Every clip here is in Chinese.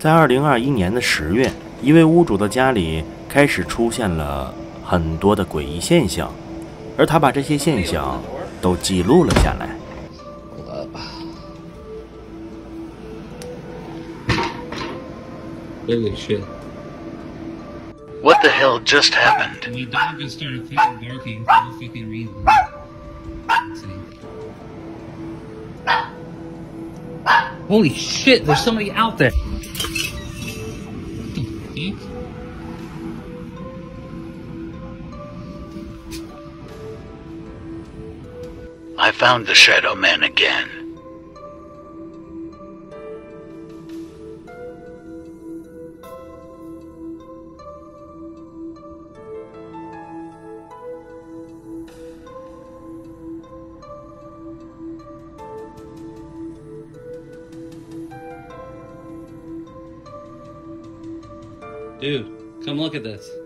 在二零二一年的十月，一位屋主的家里开始出现了很多的诡异现象，而他把这些现象都记录了下来。 Holy shit. What the hell just happened? My dog just started fucking barking for no fucking reason. Let's see. Holy shit, there's somebody out there. I found the Shadow Man again. Dude, come look at this.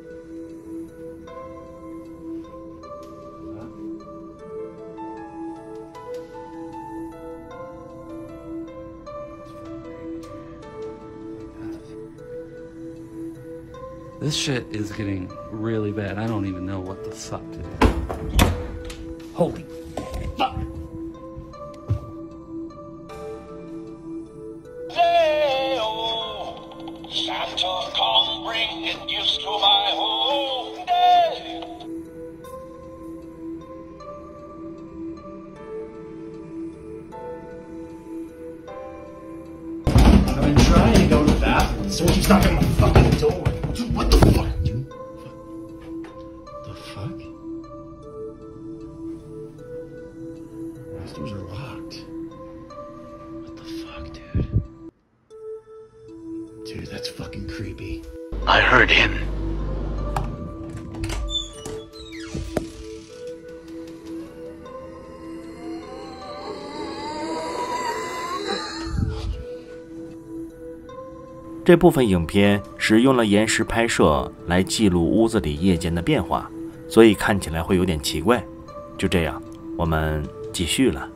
This shit is getting really bad. I don't even know what the fuck to do. Holy fuck! I've been trying to go to the bathroom. So keeps knocking on my fucking door. What the 这部分影片使用了延时拍摄来记录屋子里夜间的变化，所以看起来会有点奇怪。就这样，我们继续了。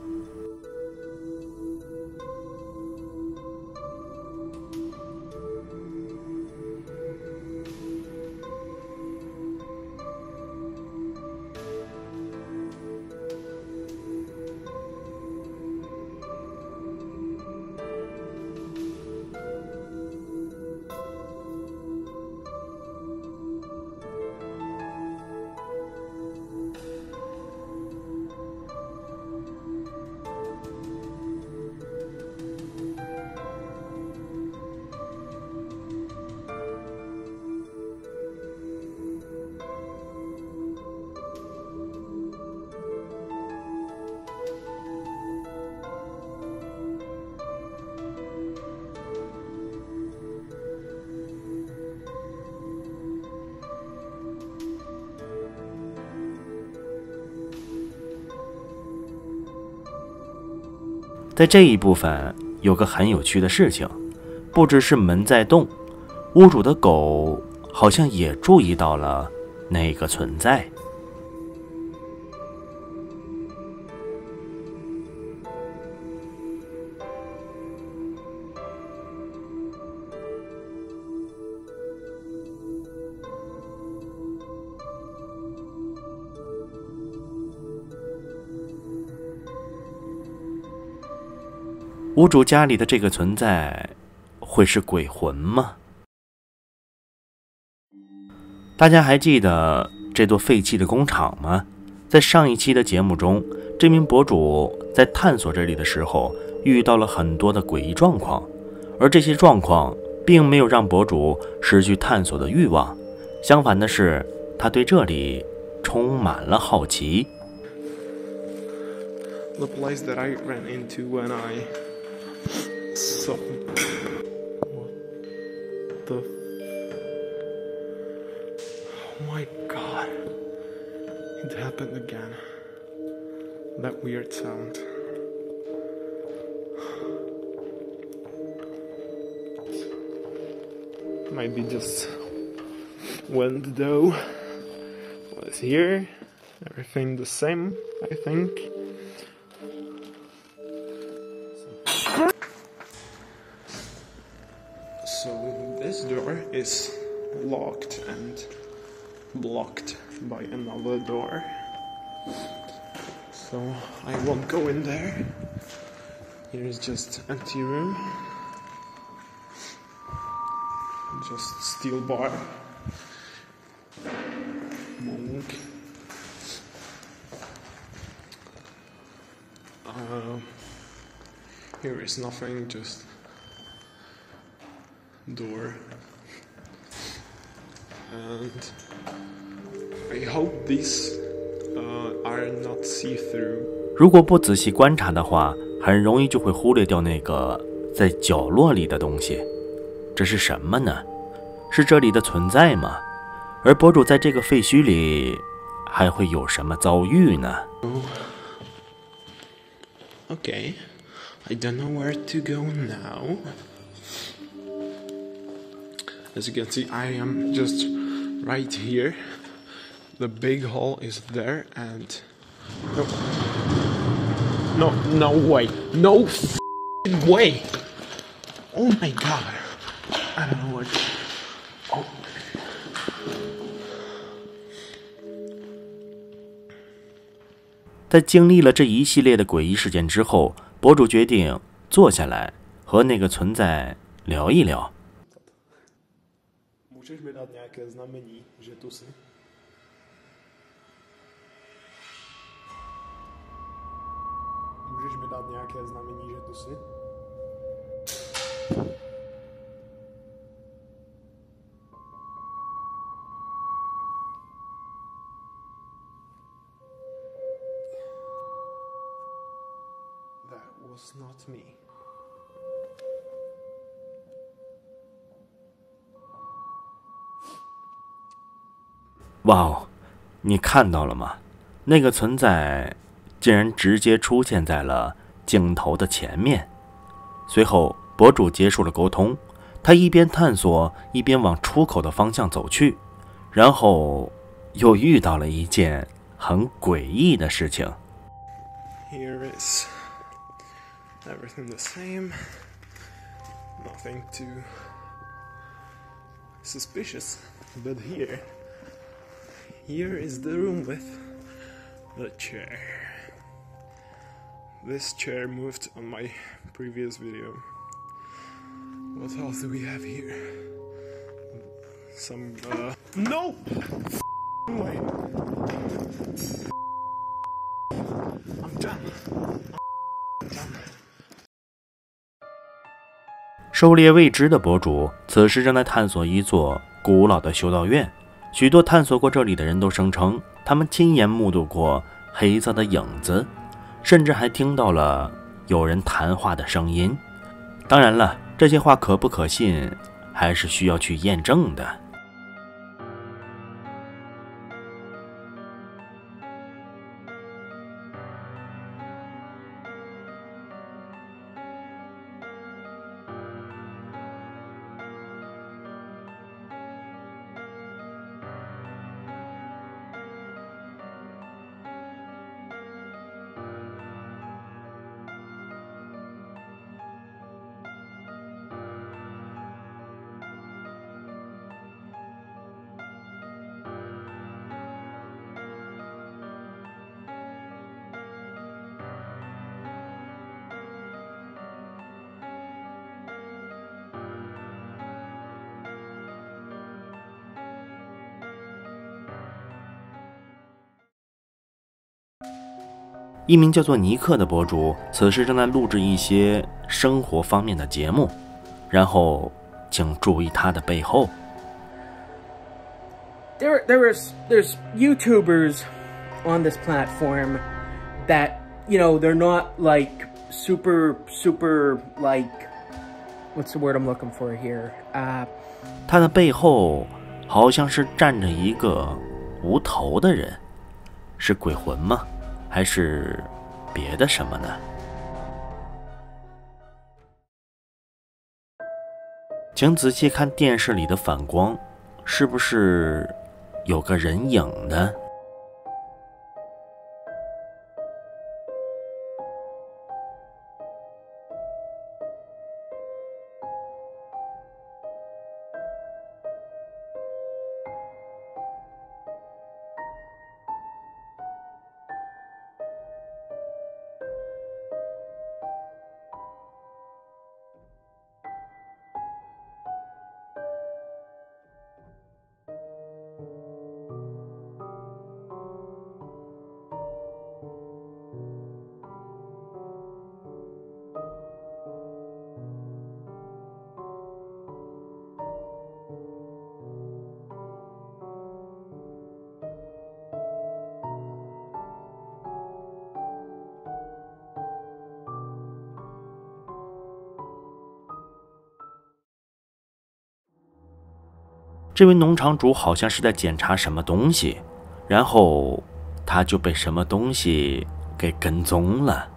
在这一部分有个很有趣的事情，不只是门在动，屋主的狗好像也注意到了那个存在。屋主家里的这个存在，会是鬼魂吗？大家还记得这座废弃的工厂吗？在上一期的节目中，这名博主在探索这里的时候，遇到了很多的诡异状况，而这些状况并没有让博主失去探索的欲望，相反的是，他对这里充满了好奇。the place that I ran into when I saw what the oh my god. It happened again. That weird sound. Maybe just wind though. Was here. Everything the same I think is locked and blocked by another door. So I won't go in there. Here is just empty room. Just steel bar. Monk. Uh, here is nothing, just door. And I hope these uh, are not see-through. 如果不仔细观察的话，很容易就会忽略掉那个在角落里的东西。这是什么呢？是这里的存在吗？而博主在这个废墟里还会有什么遭遇呢？Okay, I don't know where to go now. As you can see, I am just right here. The big hole is there, and no, no, no way, no f***ing way. Oh my god, I don't know what. Oh. 在经历了这一系列的诡异事件之后，博主决定坐下来和那个存在聊一聊。 Můžeš mi dát nějaké znamení, že tu jsi? Můžeš mi dát nějaké znamení, že tu jsi? That was not me. 哇哦，你看到了吗？那个存在竟然直接出现在了镜头的前面。随后，博主结束了沟通，他一边探索，一边往出口的方向走去，然后又遇到了一件很诡异的事情。Here is everything the same. Nothing too suspicious. But here, here is the room with the chair. This chair moved on my previous video. What else do we have here? Some, uh. No! F***ing way! I'm done. 狩猎未知的博主此时正在探索一座古老的修道院， 许多探索过这里的人都声称，他们亲眼目睹过黑色的影子，甚至还听到了有人谈话的声音。当然了，这些话可不可信，还是需要去验证的。一名叫做尼克的博主，此时正在录制一些生活方面的节目，然后请注意他的背后。there there is there's YouTubers on this platform that you know they're not like super super like what's the word I'm looking for here? Uh 他的背后好像是站着一个无头的人，是鬼魂吗？还是别的什么呢？请仔细看电视里的反光，是不是有个人影呢？这位农场主好像是在检查什么东西，然后他就被什么东西给跟踪了。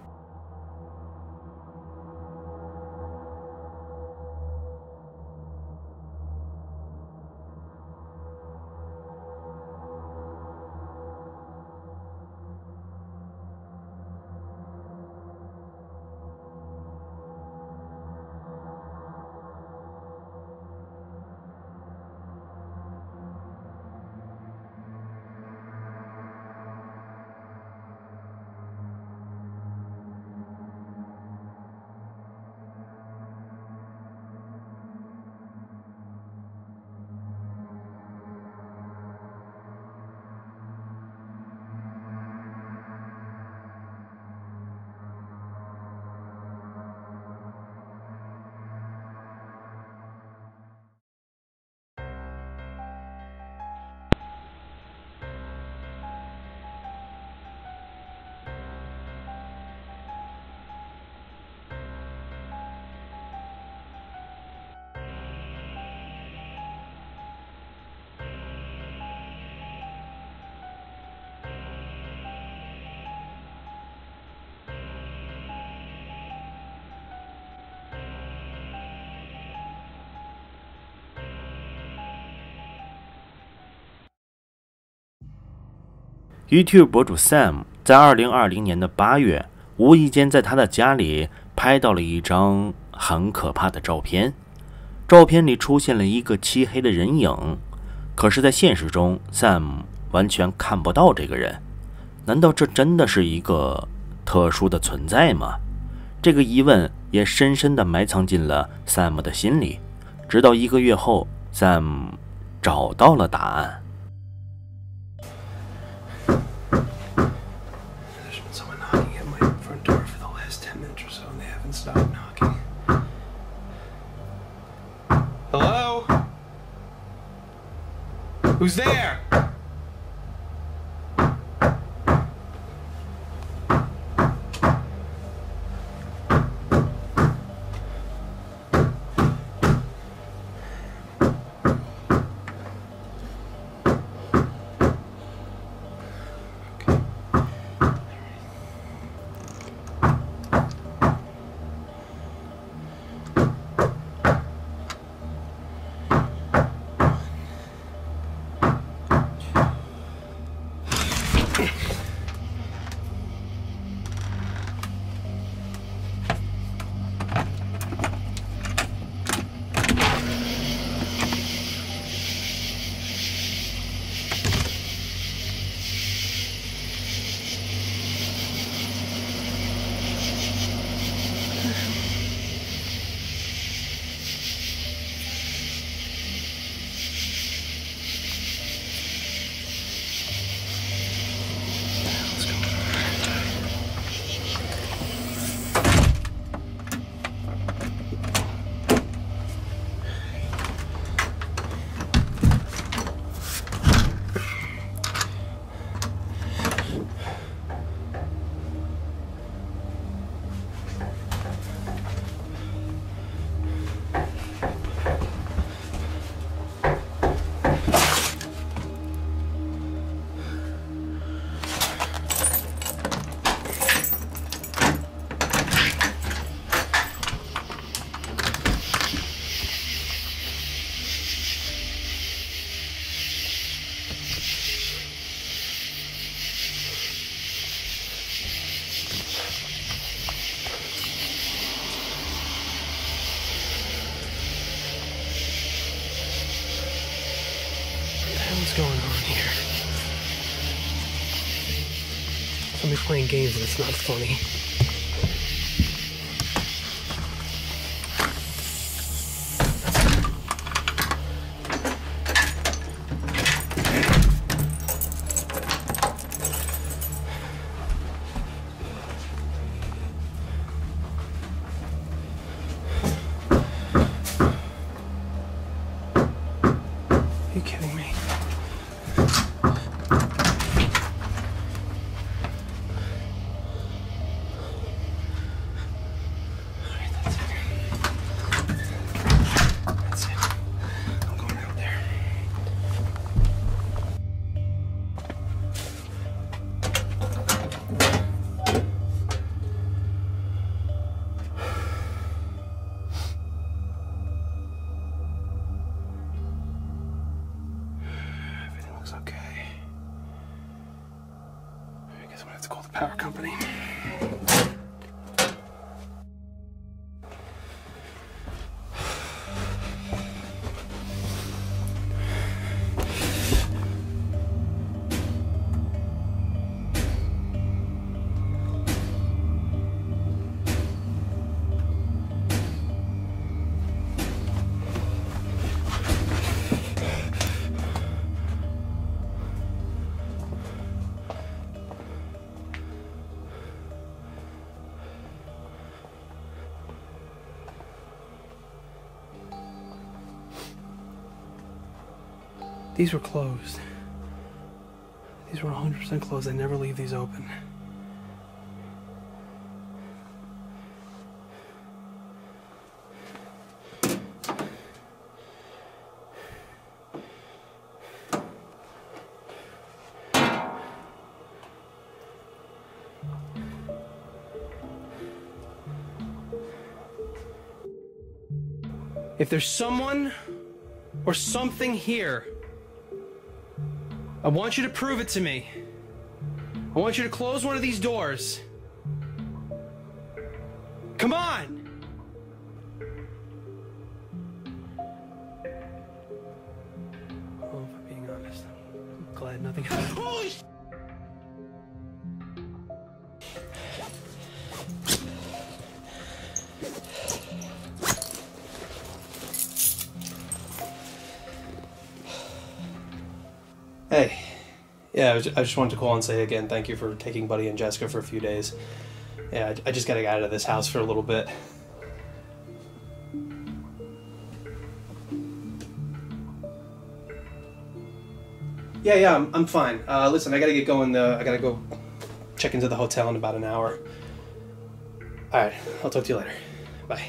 YouTube 博主 Sam 在2020年的8月，无意间在他的家里拍到了一张很可怕的照片。照片里出现了一个漆黑的人影，可是，在现实中，Sam 完全看不到这个人。难道这真的是一个特殊的存在吗？这个疑问也深深地埋藏进了 Sam 的心里。直到一个月后，Sam 找到了答案。Who's there? Okay. Games and it's not funny. These were closed. These were 100% closed. I never leave these open. If there's someone or something here, I want you to prove it to me. I want you to close one of these doors. Come on! Yeah, I, was, I just wanted to call and say again thank you for taking Buddy and Jessica for a few days. Yeah, I, I just gotta get out of this house for a little bit. Yeah, yeah, I'm, I'm fine. Uh, listen, I gotta get going. I gotta go check into the hotel in about an hour. All right, I'll talk to you later. Bye.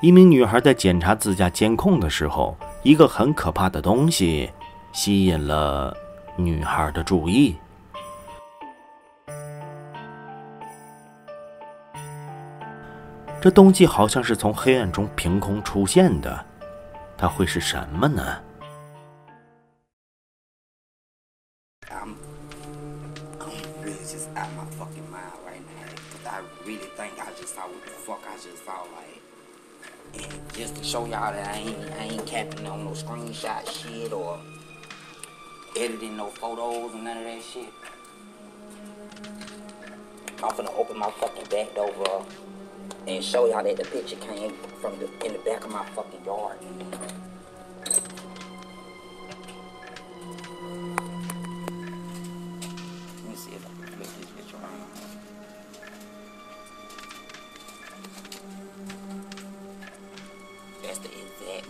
一名女孩在检查自家监控的时候，一个很可怕的东西吸引了女孩的注意。这东西好像是从黑暗中凭空出现的，它会是什么呢？Just to show y'all that I ain't, I ain't capping on no screenshot shit or editing no photos and none of that shit. I'm finna open my fucking back door bro, and show y'all that the picture came from the in the back of my fucking yard.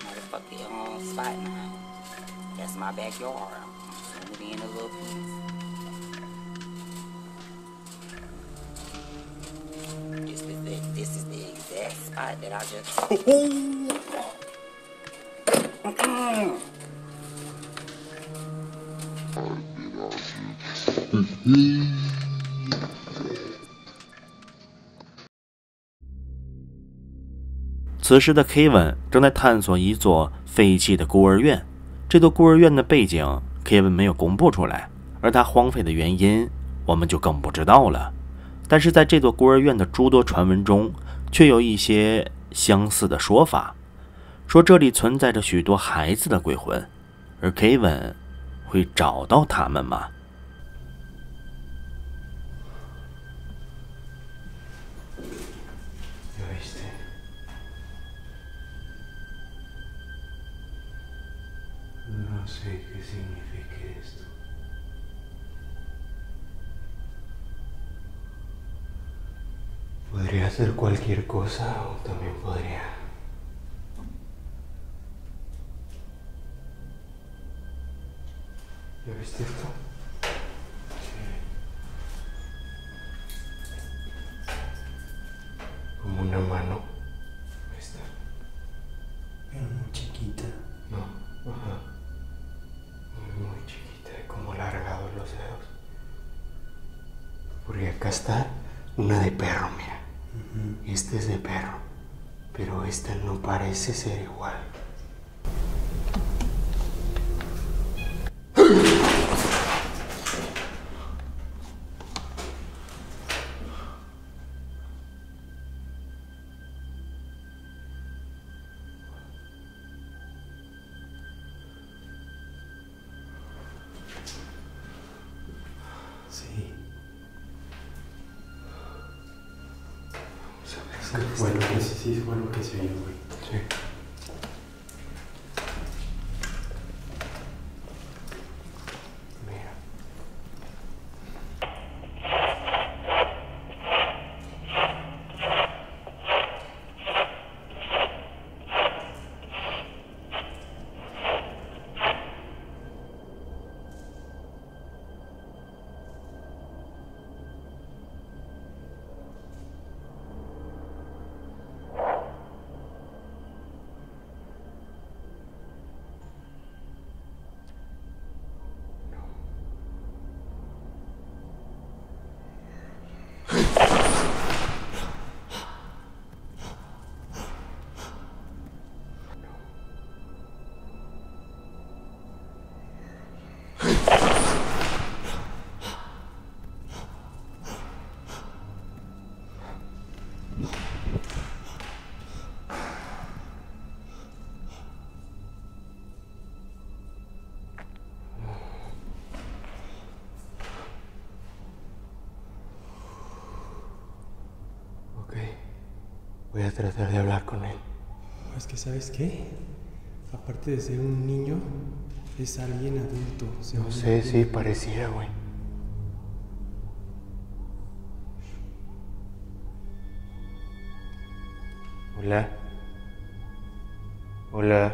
motherfucker spot uh, now. That's my backyard. I'm zooming in a little piece. This is the this is the exact spot that I just oh, 此时的 Kevin 正在探索一座废弃的孤儿院，这座孤儿院的背景 Kevin 没有公布出来，而它荒废的原因我们就更不知道了。但是在这座孤儿院的诸多传闻中，却有一些相似的说法，说这里存在着许多孩子的鬼魂，而 Kevin 会找到他们吗？Sé qué signifique esto. Podría ser cualquier cosa o también podría... ¿Ya viste esto? ser igual. Sí. Bueno que sí, sí, bueno que se sí, Voy a tratar de hablar con él. Es que, ¿sabes qué? Aparte de ser un niño, es alguien adulto. o sea, No un sé, sí, adulto. pareciera, güey. Hola. Hola.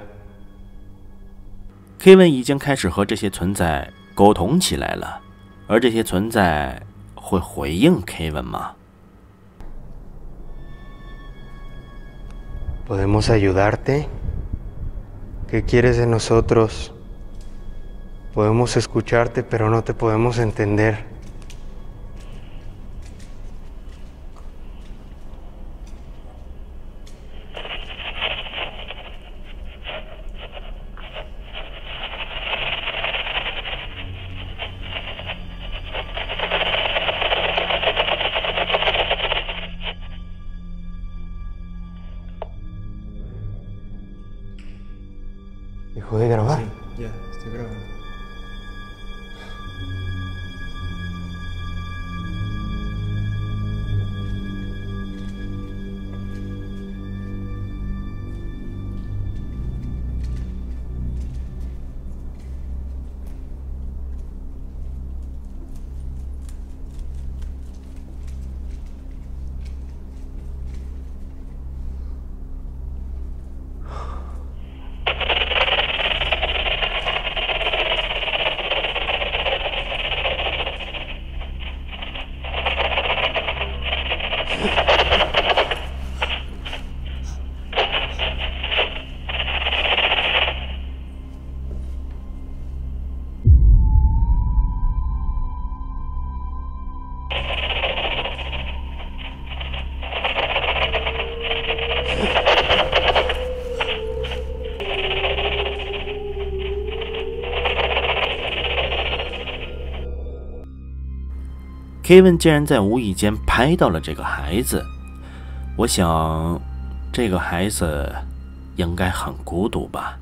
Kevin 已经开始和这些存在沟通起来了，而这些存在会回应 Kevin 吗？¿Podemos ayudarte? ¿Qué quieres de nosotros? Podemos escucharte, pero no te podemos entender. ¿Dejó de grabar? Sí, ya, estoy grabando. Kevin 竟然在无意间拍到了这个孩子。我想，这个孩子应该很孤独吧。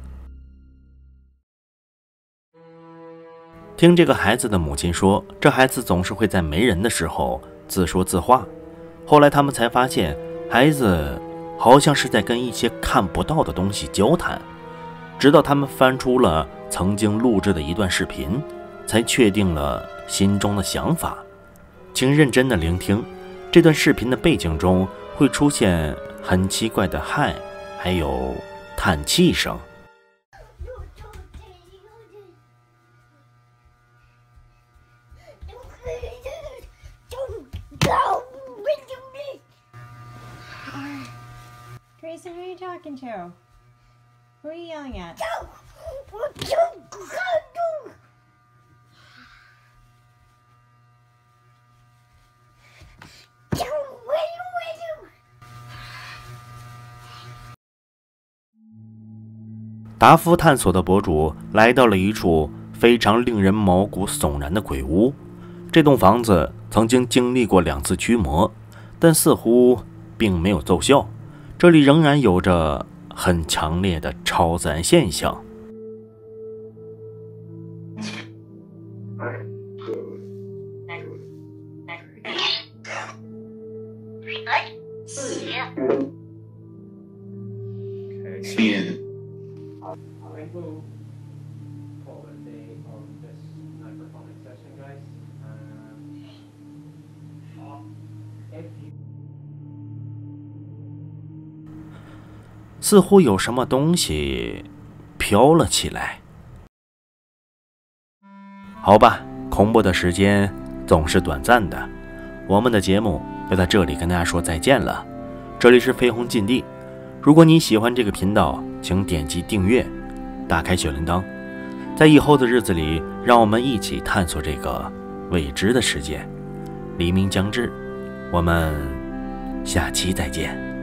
听这个孩子的母亲说，这孩子总是会在没人的时候自说自话。后来他们才发现，孩子好像是在跟一些看不到的东西交谈。直到他们翻出了曾经录制的一段视频，才确定了心中的想法。请认真的聆听，这段视频的背景中会出现很奇怪的嗨，还有叹气声。Grayson, who are you talking to? Who are you yelling at? “达夫探索”的博主来到了一处非常令人毛骨悚然的鬼屋。这栋房子曾经经历过两次驱魔，但似乎并没有奏效。这里仍然有着很强烈的超自然现象。似乎有什么东西飘了起来。好吧，恐怖的时间总是短暂的，我们的节目就在这里跟大家说再见了。这里是飞鸿禁地，如果你喜欢这个频道，请点击订阅，打开小铃铛，在以后的日子里，让我们一起探索这个未知的世界。黎明将至，我们下期再见。